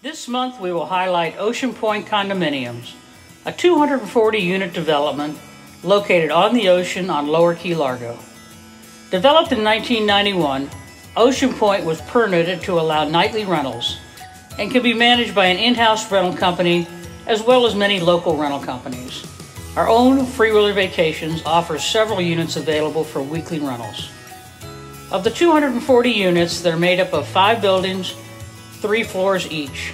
This month we will highlight Ocean Pointe Condominiums, a 240 unit development located on the ocean on Lower Key Largo. Developed in 1991, Ocean Pointe was permitted to allow nightly rentals and can be managed by an in-house rental company as well as many local rental companies. Our own Freewheeler Vacations offers several units available for weekly rentals. Of the 240 units, they're made up of five buildings three floors each.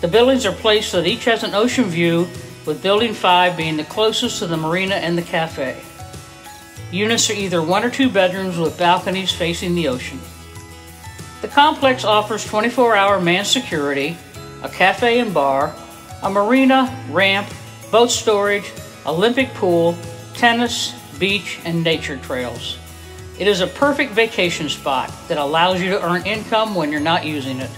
The buildings are placed so that each has an ocean view, with Building 5 being the closest to the marina and the cafe. Units are either one or two bedrooms with balconies facing the ocean. The complex offers 24 hour manned security, a cafe and bar, a marina, ramp, boat storage, Olympic pool, tennis, beach, and nature trails. It is a perfect vacation spot that allows you to earn income when you're not using it.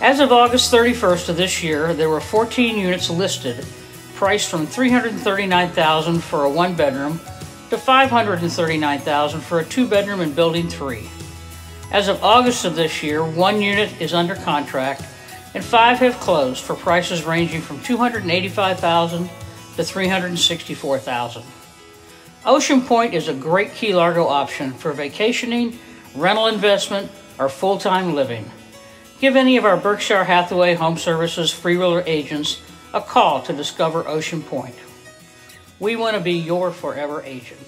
As of August 31st of this year, there were 14 units listed, priced from 339,000 for a one bedroom to 539,000 for a two bedroom in Building 3. As of August of this year, one unit is under contract and five have closed for prices ranging from 285,000 to 364,000. Ocean Pointe is a great Key Largo option for vacationing, rental investment, or full time living. Give any of our Berkshire Hathaway Home Services Freewheeler agents a call to discover Ocean Pointe. We want to be your forever agent.